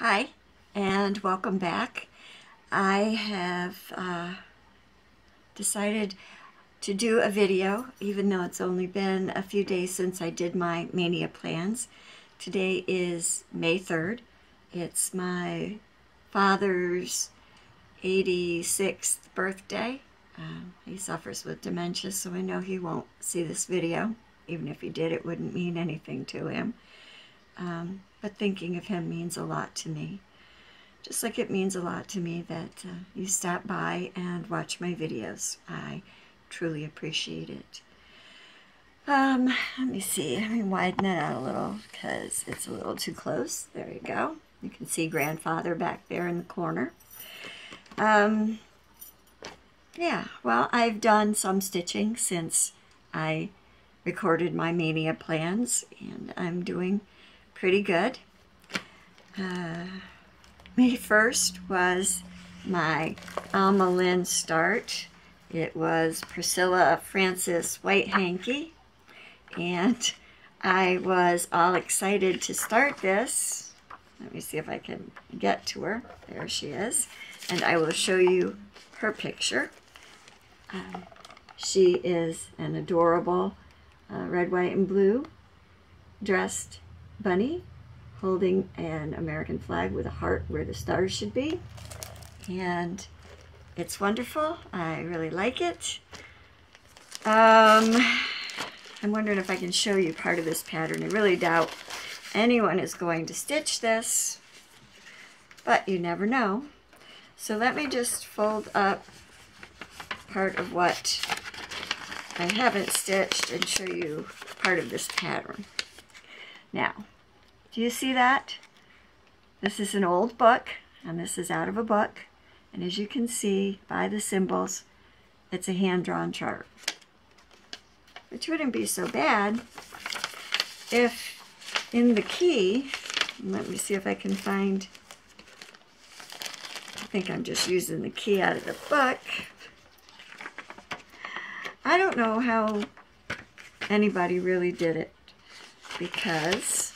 Hi, and welcome back. I have uh, decided to do a video, even though it's only been a few days since I did my Maynia plans. Today is May 3rd. It's my father's 86th birthday. Um, he suffers with dementia, so I know he won't see this video. Even if he did, it wouldn't mean anything to him. Um, but thinking of him means a lot to me. Just like it means a lot to me that uh, you stop by and watch my videos. I truly appreciate it. Um, let me see. Let me widen it out a little because it's a little too close. There you go. You can see grandfather back there in the corner. Um, yeah, well, I've done some stitching since I recorded my Maynia plans, and I'm doing pretty good. Uh, May 1st was my Alma Lynn start. It was Priscilla Francis White Hanky, and I was all excited to start this. Let me see if I can get to her. There she is. And I will show you her picture. Um, she is an adorable uh, red, white, and blue dressed bunny holding an American flag with a heart where the stars should be. And it's wonderful. I really like it. Um, I'm wondering if I can show you part of this pattern. I really doubt anyone is going to stitch this, but you never know. So let me just fold up part of what I haven't stitched and show you part of this pattern. Now, do you see that? This is an old book, and this is out of a book. And as you can see by the symbols, it's a hand-drawn chart. Which wouldn't be so bad if in the key, let me see if I can find, I think I'm just using the key out of the book. I don't know how anybody really did it because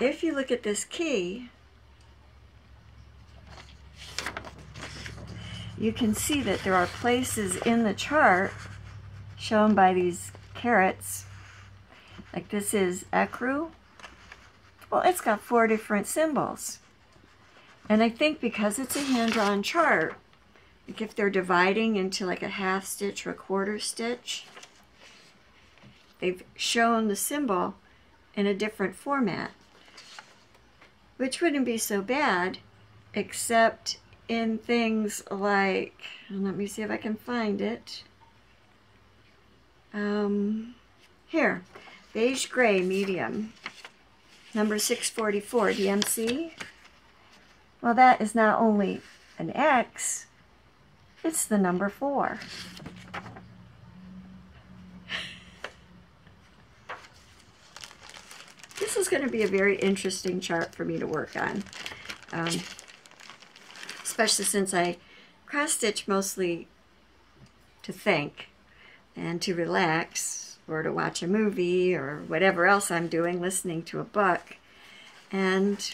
if you look at this key, you can see that there are places in the chart shown by these carrots. Like this is ecru. Well, it's got four different symbols. And I think because it's a hand-drawn chart, like if they're dividing into like a half stitch or a quarter stitch, they've shown the symbol in a different format which wouldn't be so bad, except in things like, let me see if I can find it. Um, here, beige gray medium, number 644, DMC. Well, that is not only an X, it's the number 4. this is going to be a very interesting chart for me to work on. Um, especially since I cross-stitch mostly to think and to relax or to watch a movie or whatever else I'm doing, listening to a book. And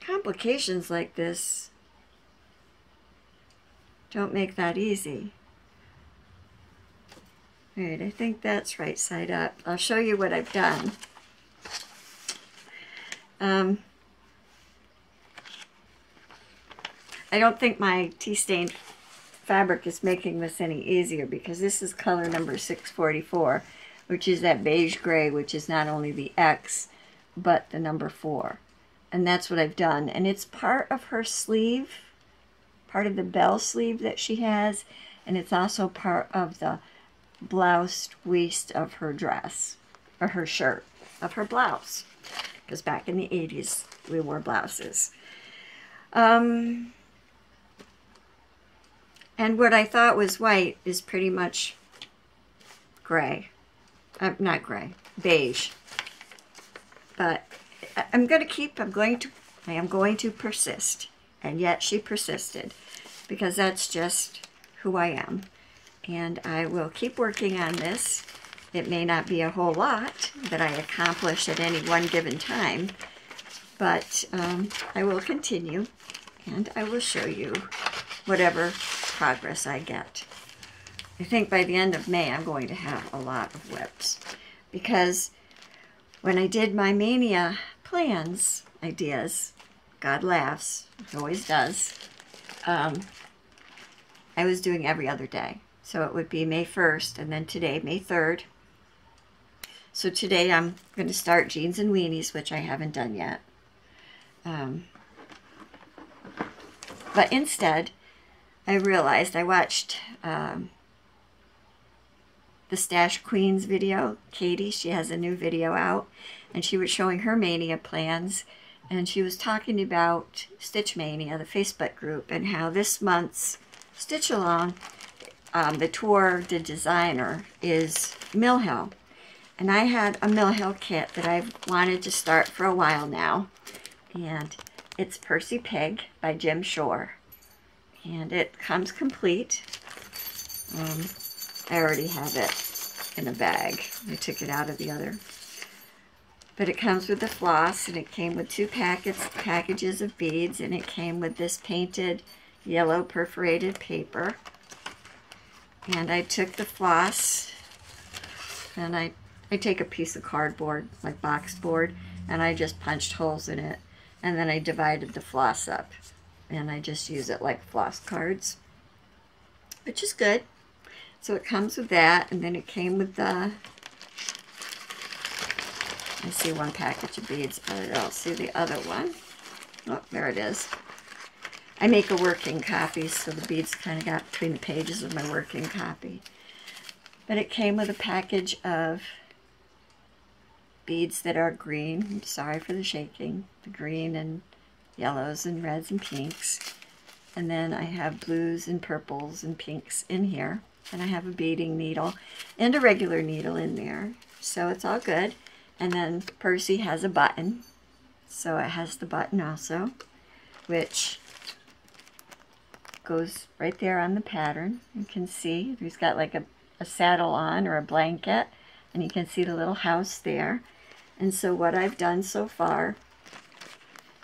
complications like this don't make that easy. All right, I think that's right side up. I'll show you what I've done. Um, I don't think my tea-stained fabric is making this any easier because this is color number 644, which is that beige gray, which is not only the X, but the number 4. And that's what I've done. And it's part of her sleeve, part of the bell sleeve that she has, and it's also part of the blouse waist of her dress, or her shirt, of her blouse. Because back in the 80s, we wore blouses. Um, and what I thought was white is pretty much gray. Uh, not gray, beige. But I'm going to keep, I'm going to, I am going to persist. And yet she persisted because that's just who I am and I will keep working on this. it may not be a whole lot that I accomplish at any one given time, but um, I will continue and I will show you whatever progress I get. I think by the end of May I'm going to have a lot of WIPs because when I did my Maynia plans ideas, God laughs, he always does, um, I was doing every other day. So it would be May 1st and then today, May 3rd. So today I'm going to start jeans and weenies, which I haven't done yet. Um, but instead, I realized I watched um, the Stash Queens video. Katy, she has a new video out, and she was showing her Maynia plans, and she was talking about Stitch Maynia, the Facebook group, and how this month's Stitch Along, um, the tour, the designer, is Mill Hill. And I had a Mill Hill kit that I've wanted to start for a while now. And it's Percy Pig by Jim Shore. And it comes complete. Um, I already have it in a bag. I took it out of the other. But it comes with the floss, and it came with two packets, packages of beads, and it came with this painted yellow perforated paper. And I took the floss, and I I take a piece of cardboard, like box board, and I just punched holes in it. And then I divided the floss up. And I just use it like floss cards, which is good. So it comes with that, and then it came with the, I see one package of beads, but I don't see the other one. Oh, there it is. I make a working copy, so the beads kind of got between the pages of my working copy. But it came with a package of beads that are green. I'm sorry for the shaking. The green and yellows and reds and pinks. And then I have blues and purples and pinks in here. And I have a beading needle and a regular needle in there. So it's all good. And then Percy has a button. So it has the button also, which goes right there on the pattern. You can see he's got like a, a saddle on or a blanket. And you can see the little house there. And so what I've done so far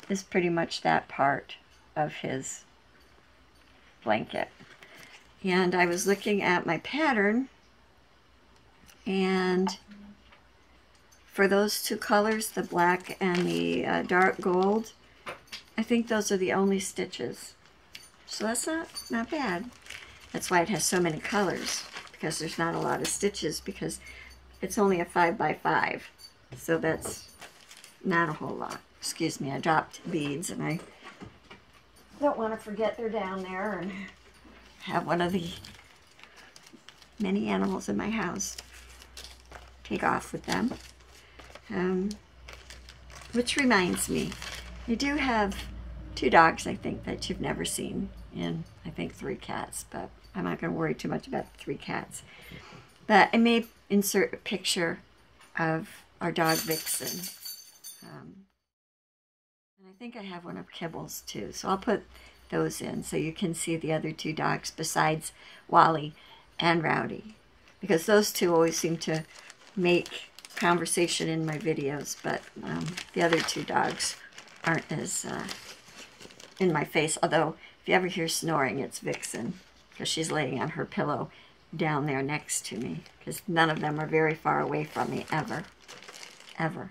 is pretty much that part of his blanket. And I was looking at my pattern and for those two colors, the black and the uh, dark gold, I think those are the only stitches. So that's not, not bad. That's why it has so many colors, because there's not a lot of stitches, because it's only a 5 by 5 so that's not a whole lot. Excuse me, I dropped beads and I don't want to forget they're down there and have one of the many animals in my house take off with them. Um, which reminds me, I do have two dogs, I think, that you've never seen, and I think three cats, but I'm not going to worry too much about three cats. But I may insert a picture of our dog Vixen. Um, and I think I have one of Kibble's too. So I'll put those in so you can see the other two dogs besides Wally and Rowdy. Because those two always seem to make conversation in my videos, but um, the other two dogs aren't as uh, in my face. Although, if you ever hear snoring, it's Vixen, because she's laying on her pillow down there next to me, because none of them are very far away from me, ever ever.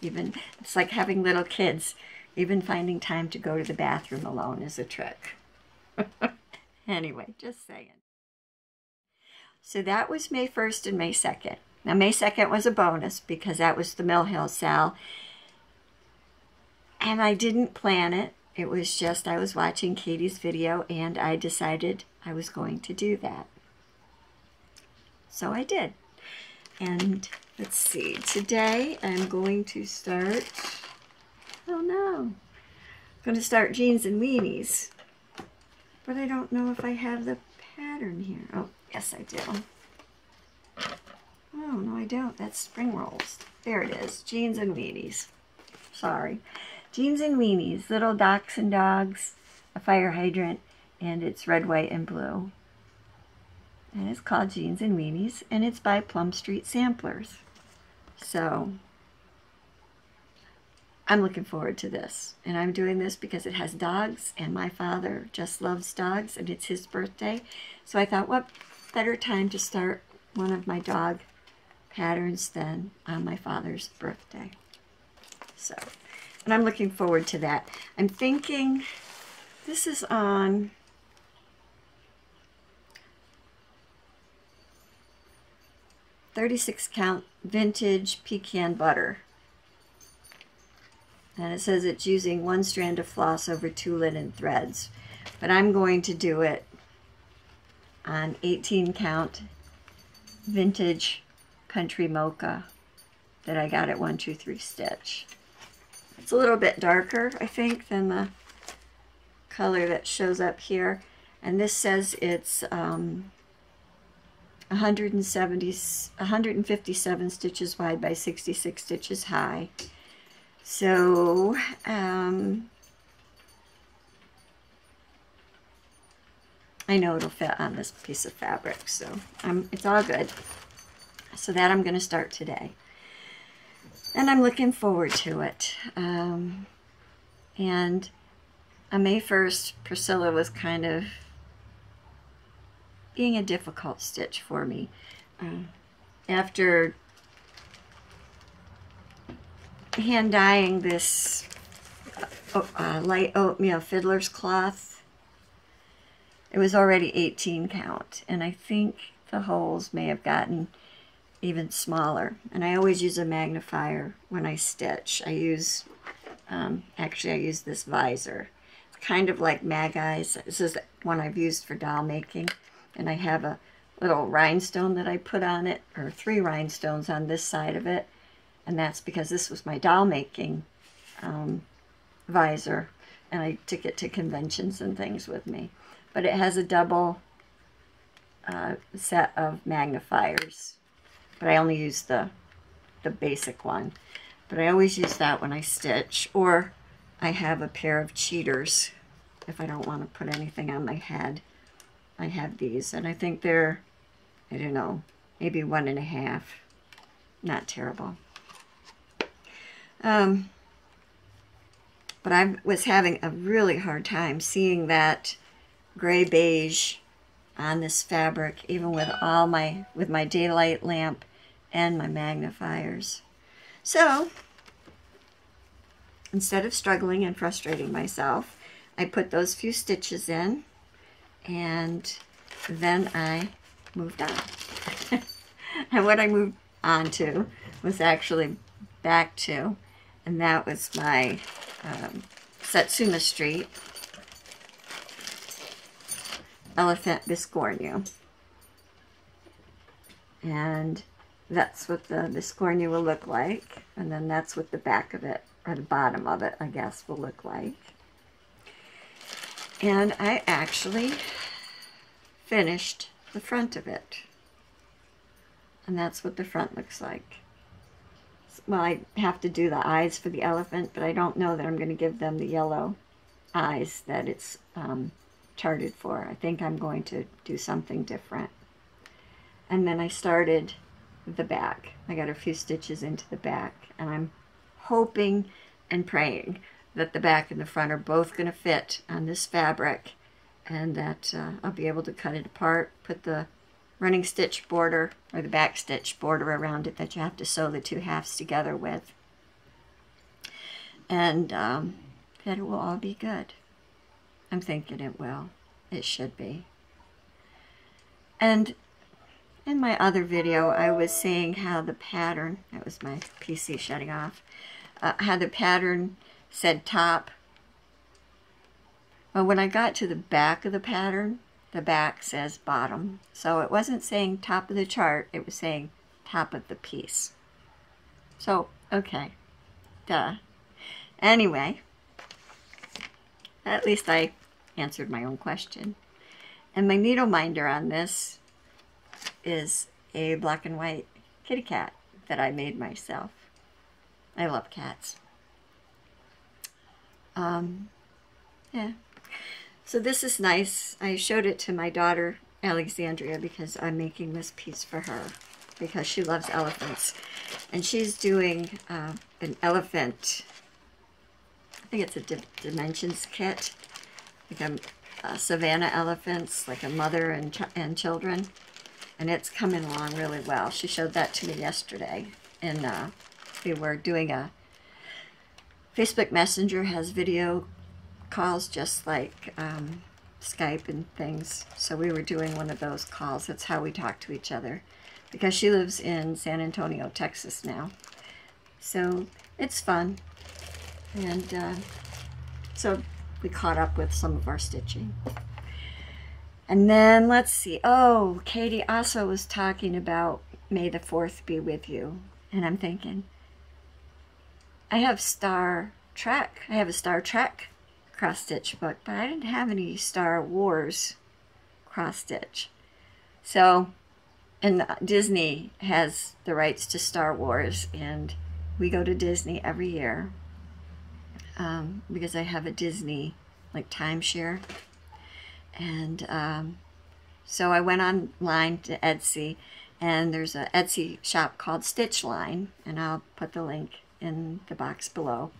Even, it's like having little kids. Even finding time to go to the bathroom alone is a trick. anyway, just saying. So that was May 1st and May 2nd. Now, May 2nd was a bonus because that was the Mill Hill sale. And I didn't plan it. It was just I was watching Katy's video and I decided I was going to do that. So I did. And let's see, today I'm going to start, oh no, I'm going to start jeans and weenies. But I don't know if I have the pattern here. Oh, yes I do. Oh, no I don't. That's spring rolls. There it is, jeans and weenies. Sorry. Jeans and weenies, little ducks and dogs, a fire hydrant, and it's red, white, and blue. and it's called Jeans and Weenies, and it's by Plum Street Samplers. So I'm looking forward to this. And I'm doing this because it has dogs, and my father just loves dogs, and it's his birthday. So I thought, what better time to start one of my dog patterns than on my father's birthday. So, and I'm looking forward to that. I'm thinking this is on Thirty-six count vintage pecan butter. And it says it's using one strand of floss over two linen threads. But I'm going to do it on 18 count vintage country mocha that I got at 123 Stitch. It's a little bit darker, I think, than the color that shows up here. And this says it's um, 170, 157 stitches wide by 66 stitches high. So, um, I know it'll fit on this piece of fabric, so um, it's all good. So that I'm going to start today. And I'm looking forward to it. Um, and on May 1st, Priscilla was kind of being a difficult stitch for me. Uh, after hand dyeing this uh, uh, light oatmeal fiddler's cloth. It was already 18 count, and I think the holes may have gotten even smaller. And I always use a magnifier when I stitch. I use, um, actually I use this visor. It's kind of like Mag Eyes. This is one I've used for doll making. And I have a little rhinestone that I put on it, or three rhinestones on this side of it and that's because this was my doll making um, visor and I took it to conventions and things with me. But it has a double uh, set of magnifiers, but I only use the, the basic one. But I always use that when I stitch, or I have a pair of cheaters if I don't want to put anything on my head. I have these, and I think they're, I don't know, maybe one and a half. Not terrible. Um, but I was having a really hard time seeing that gray beige on this fabric, even with all my, with my daylight lamp and my magnifiers. So, instead of struggling and frustrating myself, I put those few stitches in and then I moved on. and what I moved on to was actually back to and that was my um, Satsuma Street Elephant Biscornu. And that's what the biscornu will look like. And then that's what the back of it, or the bottom of it, I guess, will look like. And I actually finished the front of it. And that's what the front looks like well, I have to do the eyes for the elephant, but I don't know that I'm going to give them the yellow eyes that it's um, charted for. I think I'm going to do something different. And then I started the back. I got a few stitches into the back, and I'm hoping and praying that the back and the front are both going to fit on this fabric and that uh, I'll be able to cut it apart, put the running stitch border or the back stitch border around it that you have to sew the two halves together with. And um, that it will all be good. I'm thinking it will. It should be. And in my other video, I was saying how the pattern, that was my PC shutting off, uh, how the pattern said top. Well, when I got to the back of the pattern, the back says bottom. So it wasn't saying top of the chart, it was saying top of the piece. So, okay, duh. Anyway, at least I answered my own question. And my needle minder on this is a black and white kitty cat that I made myself. I love cats. Um, yeah. So this is nice. I showed it to my daughter Alexandria because I'm making this piece for her because she loves elephants. And she's doing uh, an elephant, I think it's a di dimensions kit, like a, a, savannah elephants, like a mother and, ch and children. And it's coming along really well. She showed that to me yesterday. And uh, we were doing a, Facebook Messenger has video calls just like um, Skype and things. So we were doing one of those calls. That's how we talk to each other because she lives in San Antonio, Texas now. So it's fun. And uh, so we caught up with some of our stitching. And then let's see. Oh, Katy also was talking about May the 4th be with you. And I'm thinking, I have Star Trek. I have a Star Trek cross stitch book, but I didn't have any Star Wars cross stitch. So, and Disney has the rights to Star Wars, and we go to Disney every year um, because I have a Disney like timeshare. And um, so I went online to Etsy, and there's a Etsy shop called Stitchline, and I'll put the link in the box below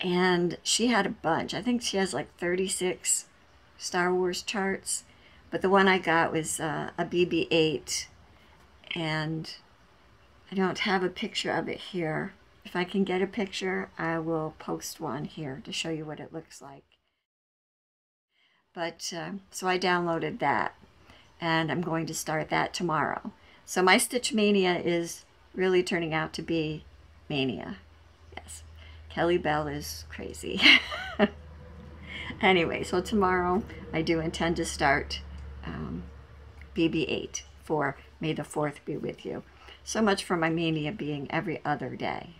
and she had a bunch. I think she has like 36 Star Wars charts, but the one I got was uh, a BB-8, and I don't have a picture of it here. If I can get a picture, I will post one here to show you what it looks like. But, uh, so I downloaded that, and I'm going to start that tomorrow. So my Stitch Maynia is really turning out to be mania. Yes. Kelly Bell is crazy. anyway, so tomorrow I do intend to start um, BB-8 for May the 4th be with you. So much for my Maynia being every other day.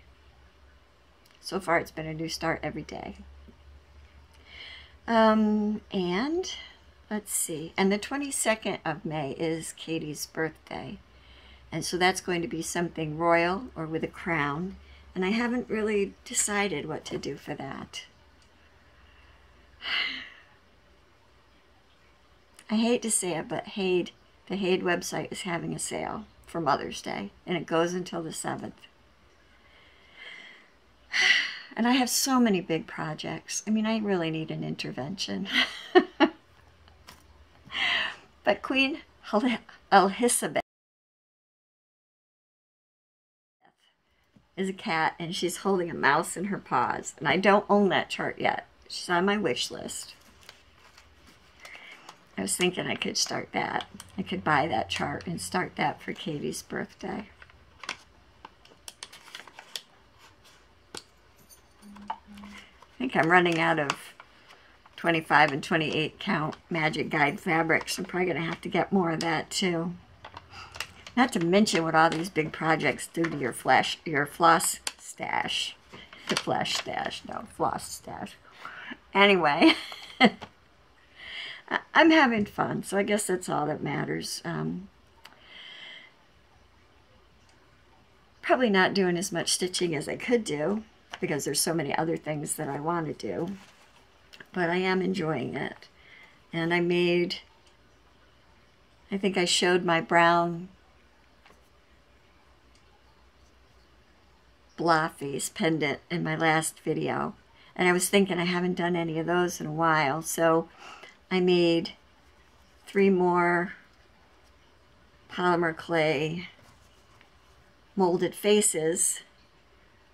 So far it's been a new start every day. Um, and let's see, and the 22nd of May is Katy's birthday. And so that's going to be something royal or with a crown. And I haven't really decided what to do for that. I hate to say it, but HAED, the HAED website is having a sale for Mother's Day, and it goes until the 7th. And I have so many big projects. I mean, I really need an intervention. but Queen Elhissabeth is a cat and she's holding a mouse in her paws. And I don't own that chart yet. She's on my wish list. I was thinking I could start that. I could buy that chart and start that for Katy's birthday. I think I'm running out of 25 and 28 count Magic Guide fabrics. I'm probably going to have to get more of that too. Not to mention what all these big projects do to your flash, your floss stash. The flash stash, no, floss stash. Anyway, I'm having fun, so I guess that's all that matters. Um, probably not doing as much stitching as I could do because there's so many other things that I want to do. But I am enjoying it. And I made, I think I showed my brown Blaffies pendant in my last video. And I was thinking I haven't done any of those in a while. So I made three more polymer clay molded faces.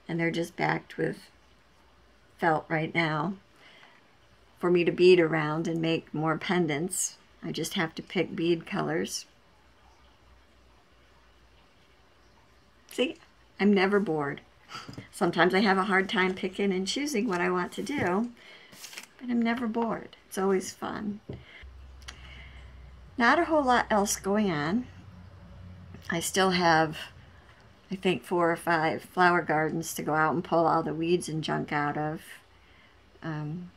And they're just backed with felt right now for me to bead around and make more pendants. I just have to pick bead colors. See, I'm never bored. Sometimes I have a hard time picking and choosing what I want to do, but I'm never bored. It's always fun. Not a whole lot else going on. I still have, I think, four or five flower gardens to go out and pull all the weeds and junk out of. Um,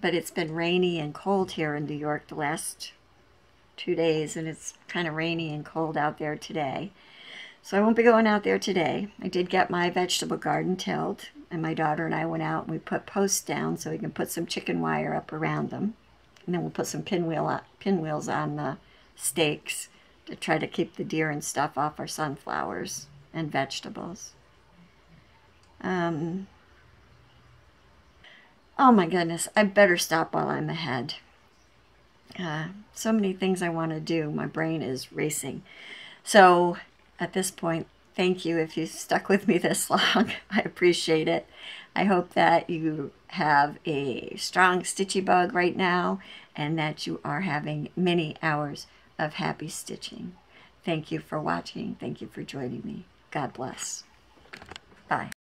but it's been rainy and cold here in New York the last two days, and it's kind of rainy and cold out there today. So I won't be going out there today. I did get my vegetable garden tilled, and my daughter and I went out and we put posts down so we can put some chicken wire up around them. And then we'll put some pinwheel on, pinwheels on the stakes to try to keep the deer and stuff off our sunflowers and vegetables. Um, oh my goodness, I better stop while I'm ahead. Uh, so many things I want to do. My brain is racing. So at this point, thank you if you stuck with me this long. I appreciate it. I hope that you have a strong stitchy bug right now and that you are having many hours of happy stitching. Thank you for watching. Thank you for joining me. God bless. Bye.